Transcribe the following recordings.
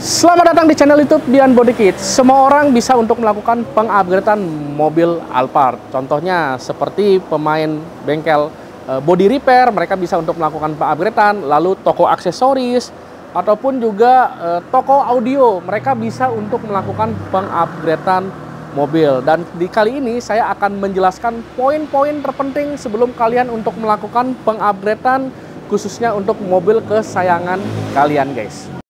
Selamat datang di channel YouTube Bian Body Kit. Semua orang bisa untuk melakukan pengupgradean mobil Alphard. Contohnya seperti pemain bengkel eh, body repair, mereka bisa untuk melakukan pengupgradean, lalu toko aksesoris ataupun juga eh, toko audio, mereka bisa untuk melakukan pengupgradean mobil. Dan di kali ini saya akan menjelaskan poin-poin terpenting sebelum kalian untuk melakukan pengupgradean khususnya untuk mobil kesayangan kalian, guys.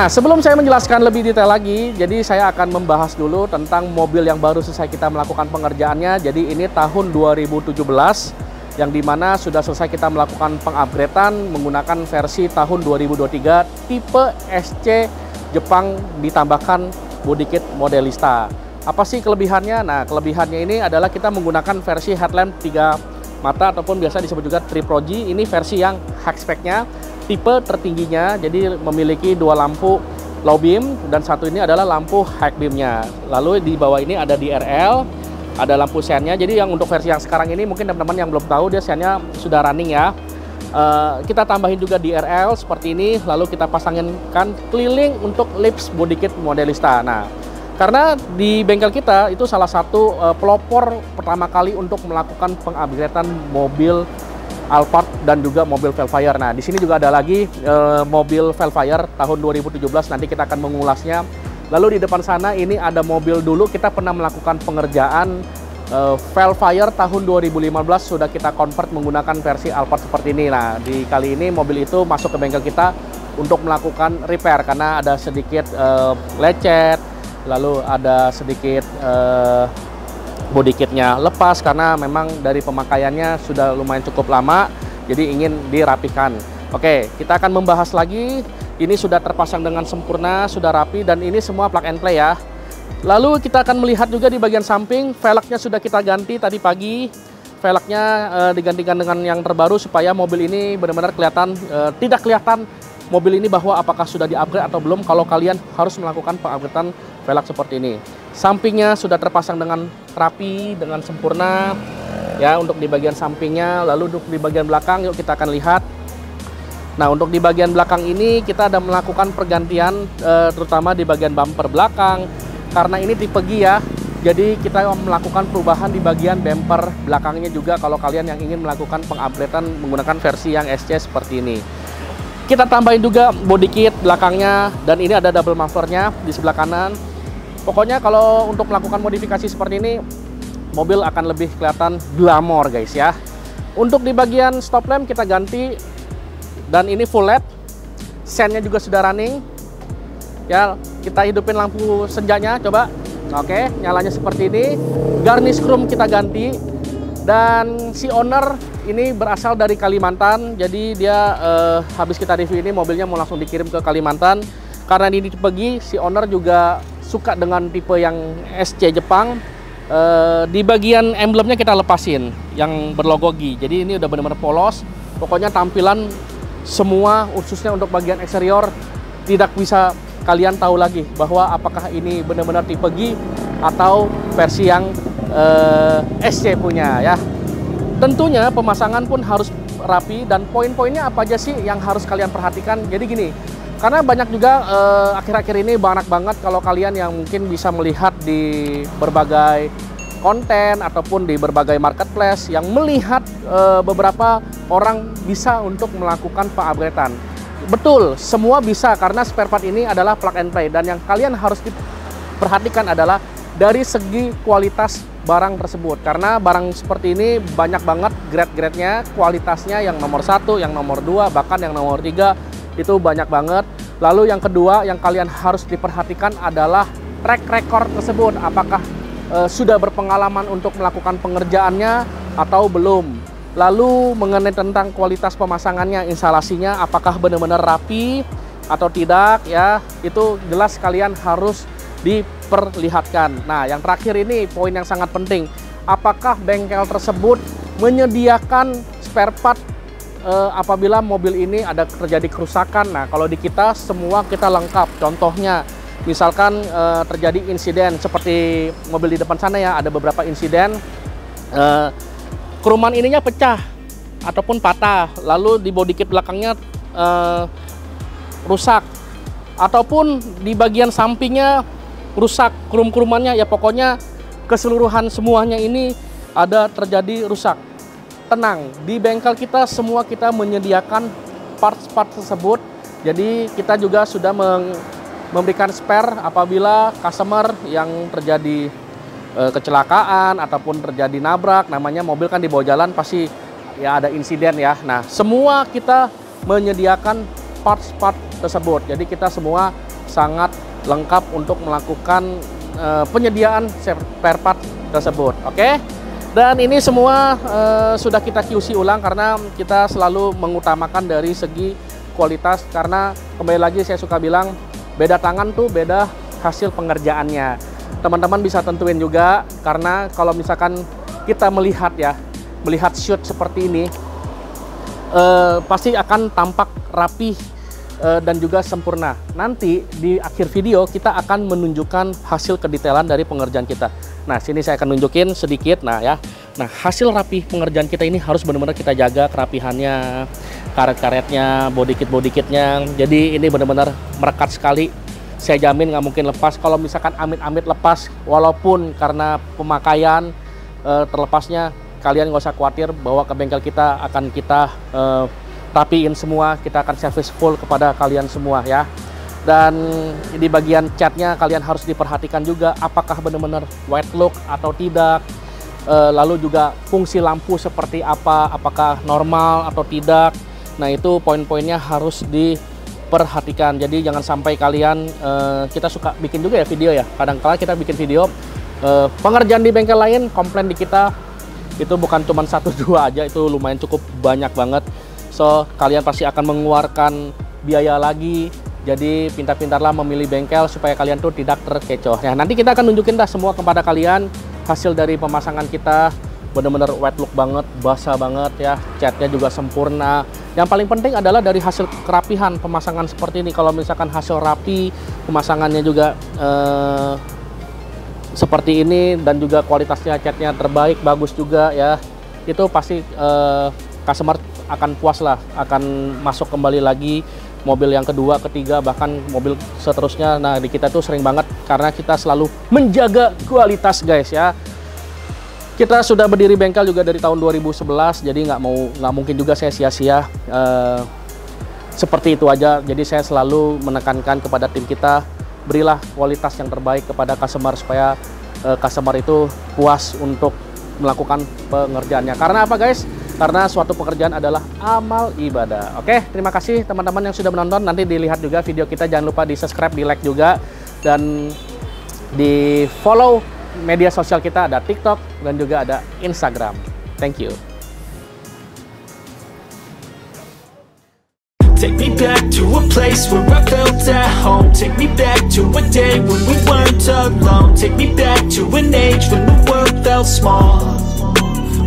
Nah, sebelum saya menjelaskan lebih detail lagi, jadi saya akan membahas dulu tentang mobil yang baru selesai kita melakukan pengerjaannya. Jadi ini tahun 2017, yang di mana sudah selesai kita melakukan pengupgradean menggunakan versi tahun 2023 tipe SC Jepang ditambahkan body kit modelista. Apa sih kelebihannya? Nah, kelebihannya ini adalah kita menggunakan versi headlamp 3 mata ataupun biasa disebut juga Tripro G. Ini versi yang spec-nya tipe tertingginya jadi memiliki dua lampu low beam dan satu ini adalah lampu high beamnya. Lalu di bawah ini ada DRL ada lampu sennya jadi yang untuk versi yang sekarang ini mungkin teman-teman yang belum tahu dia sennya sudah running ya. Uh, kita tambahin juga DRL seperti ini lalu kita pasangin kan keliling untuk lips body kit modelista. Nah karena di bengkel kita itu salah satu uh, pelopor pertama kali untuk melakukan pengupgradean mobil Alphard dan juga mobil Velfire. Nah, di sini juga ada lagi e, mobil Velfire tahun 2017 nanti kita akan mengulasnya. Lalu di depan sana ini ada mobil dulu kita pernah melakukan pengerjaan e, Velfire tahun 2015 sudah kita convert menggunakan versi Alphard seperti ini. Nah, di kali ini mobil itu masuk ke bengkel kita untuk melakukan repair karena ada sedikit e, lecet, lalu ada sedikit e, body kitnya lepas karena memang dari pemakaiannya sudah lumayan cukup lama jadi ingin dirapikan. Oke kita akan membahas lagi. Ini sudah terpasang dengan sempurna sudah rapi dan ini semua plug and play ya. Lalu kita akan melihat juga di bagian samping velgnya sudah kita ganti tadi pagi. Velgnya e, digantikan dengan yang terbaru supaya mobil ini benar-benar kelihatan e, tidak kelihatan mobil ini bahwa apakah sudah di-upgrade atau belum. Kalau kalian harus melakukan pengupgradean velg seperti ini Sampingnya sudah terpasang dengan rapi, dengan sempurna. Ya, untuk di bagian sampingnya, lalu untuk di bagian belakang yuk kita akan lihat. Nah, untuk di bagian belakang ini kita ada melakukan pergantian eh, terutama di bagian bumper belakang karena ini tipe G ya. Jadi kita melakukan perubahan di bagian bumper belakangnya juga kalau kalian yang ingin melakukan pengupgradean menggunakan versi yang SC seperti ini. Kita tambahin juga body kit belakangnya dan ini ada double mufflernya di sebelah kanan Pokoknya kalau untuk melakukan modifikasi seperti ini, mobil akan lebih kelihatan glamor guys ya. Untuk di bagian stop lamp kita ganti dan ini full LED. Sennya juga sudah running. Ya, kita hidupin lampu senjanya coba. Oke, nyalanya seperti ini. Garnish chrome kita ganti. Dan si owner ini berasal dari Kalimantan. Jadi dia eh, habis kita review ini mobilnya mau langsung dikirim ke Kalimantan. Karena ini pergi si owner juga suka dengan tipe yang SC Jepang uh, di bagian emblemnya kita lepasin yang berlogo G jadi ini udah benar-benar polos. Pokoknya tampilan semua khususnya untuk bagian eksterior tidak bisa kalian tahu lagi bahwa apakah ini benar-benar tipe G atau versi yang uh, SC punya ya. Tentunya pemasangan pun harus rapi dan poin-poinnya apa aja sih yang harus kalian perhatikan. Jadi gini, karena banyak juga eh, akhir-akhir uh, ini banyak banget kalau kalian yang mungkin bisa melihat di berbagai konten ataupun di berbagai marketplace yang melihat uh, beberapa orang bisa untuk melakukan pengupgradean. Betul, semua bisa karena spare part ini adalah plug and play dan yang kalian harus diperhatikan adalah dari segi kualitas barang tersebut karena barang seperti ini banyak banget grade-grade-nya kualitasnya yang nomor satu, yang nomor dua, bahkan yang nomor tiga itu banyak banget. Lalu yang kedua yang kalian harus diperhatikan adalah track record tersebut. Apakah e, sudah berpengalaman untuk melakukan pengerjaannya atau belum? Lalu mengenai tentang kualitas pemasangannya, instalasinya apakah benar-benar rapi atau tidak ya, itu jelas kalian harus diperlihatkan. Nah, yang terakhir ini poin yang sangat penting. Apakah bengkel tersebut menyediakan spare part eh, apabila mobil ini ada terjadi kerusakan. Nah, kalau di kita semua kita lengkap. Contohnya, misalkan eh, terjadi insiden seperti mobil di depan sana ya, ada beberapa insiden eh, keruman ininya pecah ataupun patah, lalu di body kit belakangnya eh, rusak ataupun di bagian sampingnya rusak kerum-kerumannya ya pokoknya keseluruhan semuanya ini ada terjadi rusak tenang, di bengkel kita semua kita menyediakan parts-parts tersebut. Jadi kita juga sudah memberikan spare apabila customer yang terjadi e, kecelakaan ataupun terjadi nabrak, namanya mobil kan di bawah jalan pasti ya ada insiden ya. Nah, semua kita menyediakan parts-part tersebut. Jadi kita semua sangat lengkap untuk melakukan e, penyediaan spare part tersebut. Oke. Okay? Dan ini semua uh, sudah kita QC ulang karena kita selalu mengutamakan dari segi kualitas karena kembali lagi saya suka bilang beda tangan tuh beda hasil pengerjaannya. Teman-teman bisa tentuin juga karena kalau misalkan kita melihat ya, melihat shoot seperti ini uh, pasti akan tampak rapi uh, dan juga sempurna. Nanti di akhir video kita akan menunjukkan hasil kedetailan dari pengerjaan kita. Nah, sini saya akan nunjukin sedikit. Nah, ya. Nah, hasil rapi pengerjaan kita ini harus benar-benar kita jaga kerapihannya, karet-karetnya, body kit body kitnya. Jadi ini benar-benar merekat sekali. Saya jamin nggak mungkin lepas. Kalau misalkan amit-amit lepas, walaupun karena pemakaian e, terlepasnya, kalian nggak usah khawatir bahwa ke bengkel kita akan kita e, rapiin semua. Kita akan service full kepada kalian semua ya dan di bagian catnya kalian harus diperhatikan juga apakah benar-benar white look atau tidak. E, lalu juga fungsi lampu seperti apa apakah normal atau tidak. Nah itu poin-poinnya harus diperhatikan. Jadi jangan sampai kalian e, kita suka bikin juga ya video ya. Kadang-kala kita bikin video e, pengerjaan di bengkel lain komplain di kita itu bukan cuma satu dua aja itu lumayan cukup banyak banget. So kalian pasti akan mengeluarkan biaya lagi jadi pintar-pintarlah memilih bengkel supaya kalian tuh tidak terkecoh. Ya, nanti kita akan nunjukin dah semua kepada kalian hasil dari pemasangan kita benar-benar wet look banget, basah banget ya, catnya juga sempurna. Yang paling penting adalah dari hasil kerapihan pemasangan seperti ini. Kalau misalkan hasil rapi, pemasangannya juga eh, seperti ini dan juga kualitasnya catnya terbaik, bagus juga ya. Itu pasti eh, customer akan puas lah, akan masuk kembali lagi mobil yang kedua, ketiga, bahkan mobil seterusnya. Nah, di kita tuh sering banget karena kita selalu menjaga kualitas, guys ya. Kita sudah berdiri bengkel juga dari tahun 2011, jadi nggak mau nggak mungkin juga saya sia-sia uh, seperti itu aja. Jadi saya selalu menekankan kepada tim kita berilah kualitas yang terbaik kepada customer supaya uh, customer itu puas untuk melakukan pengerjaannya. Karena apa, guys? Karena suatu pekerjaan adalah amal ibadah. Oke, terima kasih teman-teman yang sudah menonton. Nanti dilihat juga video kita, jangan lupa di subscribe, di like juga, dan di follow media sosial kita ada TikTok dan juga ada Instagram. Thank you. Take me back to a place where I felt at home Take me back to a day when we weren't alone Take me back to an age when the world felt small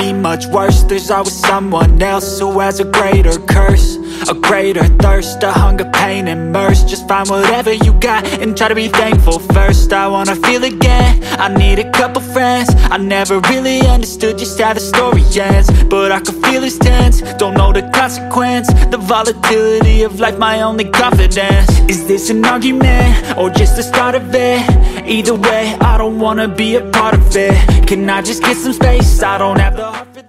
be much worse. There's always someone else who has a greater curse A greater thirst, a hunger, pain, and mercy. Just find whatever you got and try to be thankful first. I wanna feel again, I need a couple friends. I never really understood just how the story ends But I can feel it's tense, don't know the consequence The volatility of life, my only confidence. Is this an argument, or just the start of it? Either way, I don't wanna be a part of it. Can I just get some space? I don't have the heart for